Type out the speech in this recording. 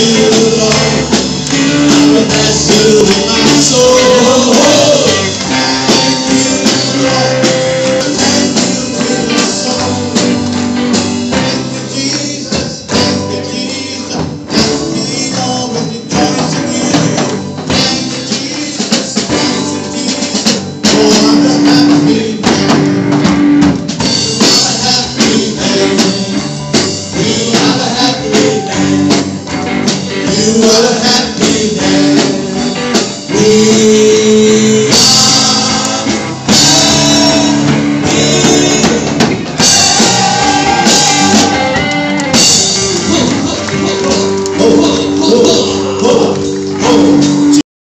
you. To a happy happiness.